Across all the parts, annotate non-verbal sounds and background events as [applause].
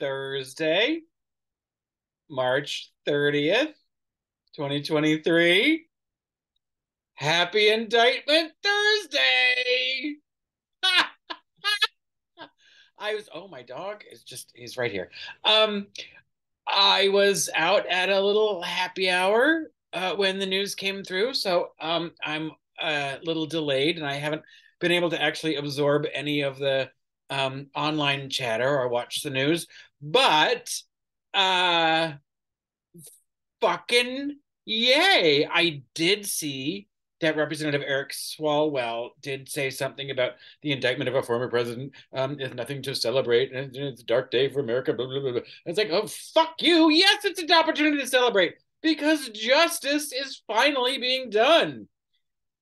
Thursday, March 30th, 2023. Happy Indictment Thursday! [laughs] I was, oh, my dog is just, he's right here. Um, I was out at a little happy hour uh, when the news came through. So um, I'm a little delayed and I haven't been able to actually absorb any of the um, online chatter or watch the news. But uh, fucking yay! I did see that Representative Eric Swalwell did say something about the indictment of a former president um, is nothing to celebrate, and it's a dark day for America. Blah blah blah. It's like, oh fuck you! Yes, it's an opportunity to celebrate because justice is finally being done.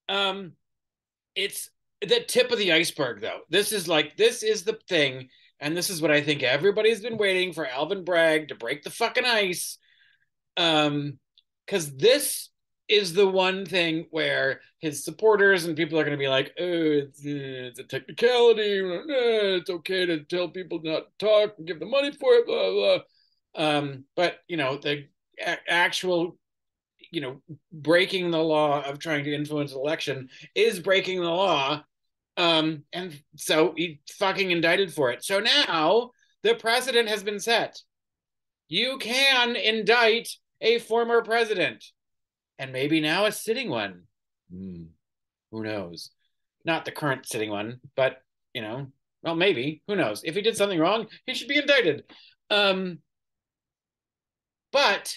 Um, it's the tip of the iceberg, though. This is like this is the thing, and this is what I think everybody's been waiting for Alvin Bragg to break the fucking ice. Um, because this is the one thing where his supporters and people are going to be like, oh, it's, it's a technicality. It's okay to tell people not to talk and give them money for it, blah, blah. Um, but, you know, the a- actual, you know, breaking the law of trying to influence election is breaking the law. Um, and so he fucking indicted for it. So now the precedent has been set. You can indict a former president and maybe now a sitting one. Mm, who knows? Not the current sitting one, but you know, well, maybe. Who knows? If he did something wrong, he should be indicted. Um, but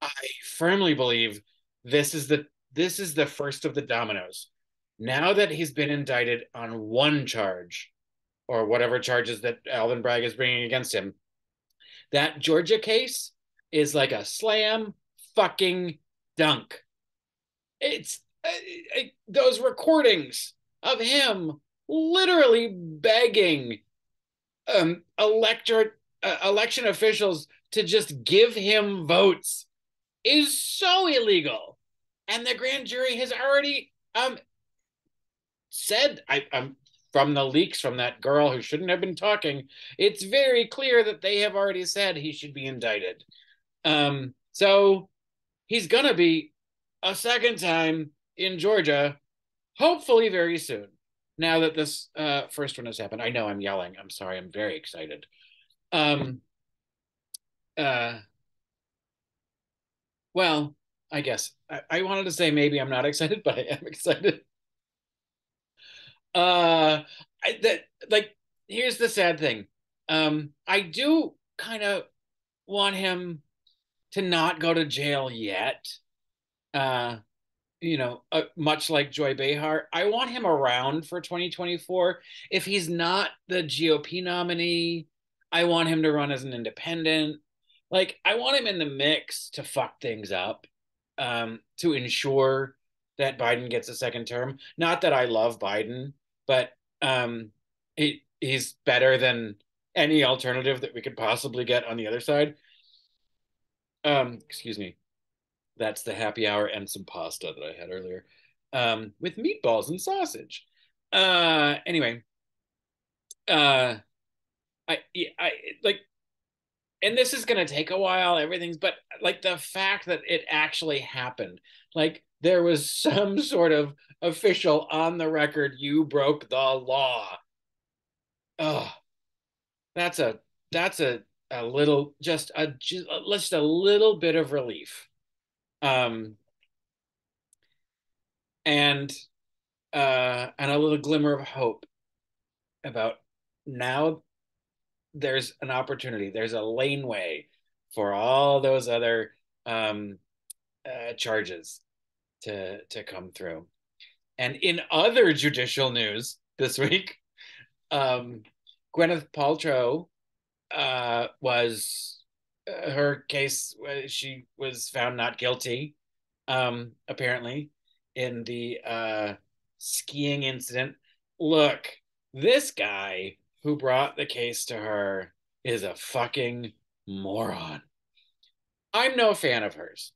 I firmly believe this is the this is the first of the dominoes. Now that he's been indicted on one charge, or whatever charges that Alvin Bragg is bringing against him, that Georgia case is like a slam fucking dunk. It's uh, uh, those recordings of him literally begging um, electorate uh, election officials to just give him votes is so illegal, and the grand jury has already um said I, I'm from the leaks from that girl who shouldn't have been talking. It's very clear that they have already said he should be indicted. Um, so he's going to be a second time in Georgia, hopefully very soon. Now that this uh, first one has happened, I know I'm yelling. I'm sorry. I'm very excited. Um, uh, well, I guess I, I wanted to say maybe I'm not [laughs] excited, but I am excited. Uh, I, that like here's the sad thing. Um, I do kind of want him to not go to jail yet. Uh, you know, uh, much like Joy Behar, I want him around for 2024. If he's not the GOP nominee, I want him to run as an independent. Like, I want him in the mix to fuck things up, um, to ensure that Biden gets a second term. Not that I love Biden, but um, he he's better than any alternative that we could possibly get on the other side. Um, excuse me. That's the happy hour and some pasta that I had earlier. Um, with meatballs and sausage. Uh, anyway. Uh, I, I like, and this is gonna take a while. Everything's, but like the fact that it actually happened, like there was some sort of official on the record. You broke the law. Oh, that's a that's a a little just a just a little bit of relief um and uh and a little glimmer of hope about now there's an opportunity there's a laneway for all those other um uh, charges to to come through and in other judicial news this [laughs] week um gwyneth paltrow uh, was uh, her case. Uh, she was found not guilty, um, apparently, in the uh, skiing incident. Look, this guy who brought the case to her is a fucking moron. I'm no fan of hers.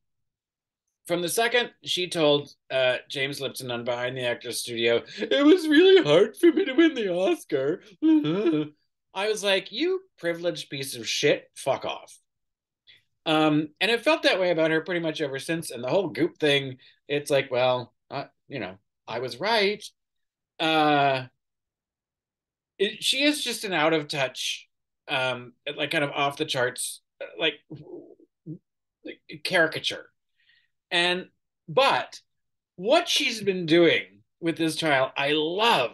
From the second she told uh, James Lipton on Behind the Actors Studio, it was really hard for me to win the Oscar. [laughs] I was like, you privileged piece of shit, fuck off. Um, and it felt that way about her pretty much ever since. And the whole goop thing, it's like, well, uh, you know, I was right. Uh, it, she is just an out of touch, um, like kind of off the charts, like, like caricature. And but what she's been doing with this trial, I love.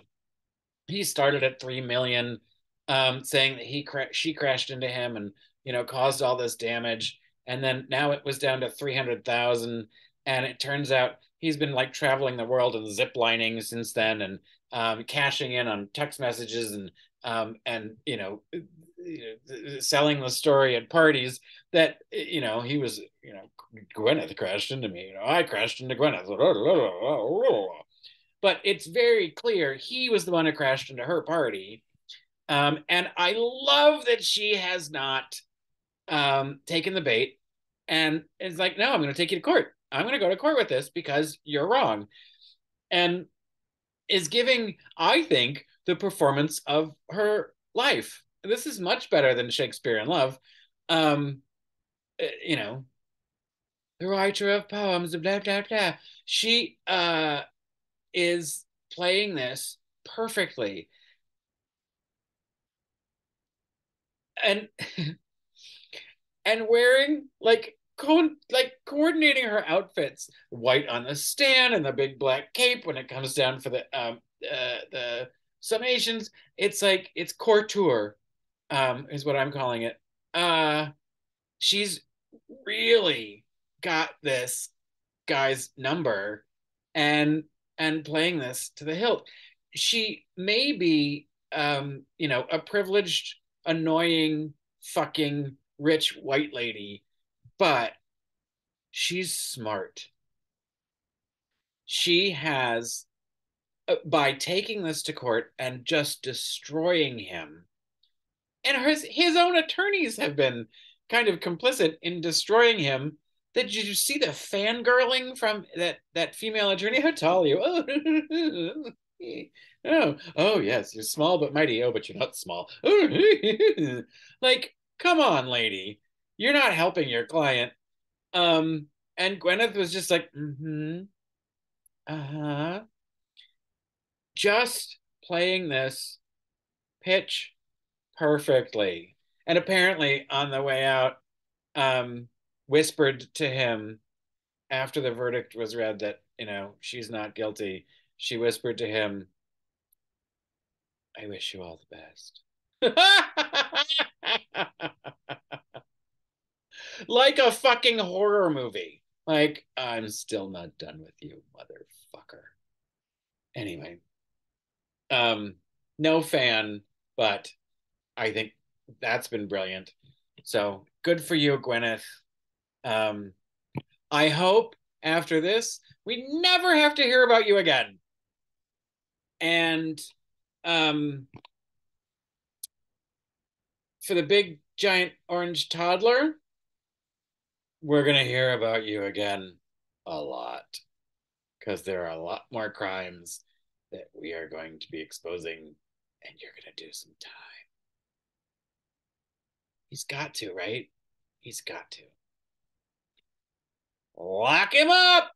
He started at three million, um, saying that he cra- she crashed into him and you know caused all this damage, and then now it was down to three hundred thousand, and it turns out he's been like traveling the world and zip lining since then, and um, cashing in on text messages and um, and you know selling the story at parties that you know he was you know Gwyneth crashed into me you know I crashed into Gwyneth but it's very clear he was the one who crashed into her party. Um, and I love that she has not um, taken the bait and it's like no I'm going to take you to court. I'm going to go to court with this because you're wrong. And is giving I think the performance of her life. This is much better than Shakespeare in Love. Um, eh, you know, the writer of poems, blah blah blah. She uh, is playing this perfectly, and [laughs] and wearing like co- like coordinating her outfits, white on the stand and the big black cape when it comes down for the um, uh, the summations. It's like it's couture um, is what I'm calling it. Uh, she's really got this guy's number and and playing this to the hilt. She may be, um, you know, a privileged, annoying, fucking rich white lady, but she's smart. She has, uh, by taking this to court and just destroying him, and his his own attorneys have been kind of complicit in destroying him. Did you see the fangirling from that that female attorney? How tall are you? Oh, [laughs] oh, oh yes, you're small but mighty. Oh, but you're not small. [laughs] like, come on, lady, you're not helping your client. Um, and Gwyneth was just like, mm-hmm, uh huh, just playing this pitch perfectly. And apparently, on the way out, um, whispered to him after the verdict was read that, you know, she's not guilty. She whispered to him, I wish you all the best. [laughs] like a fucking horror movie. Like, I'm still not done with you, motherfucker. Anyway, um, no fan, but I think that's been brilliant. So good for you, Gwyneth. Um, I hope after this we never have to hear about you again. And um, for the big giant orange toddler, we're going to hear about you again a lot because there are a lot more crimes that we are going to be exposing, and you're going to do some time. He's got to, right? He's got to. Lock him up!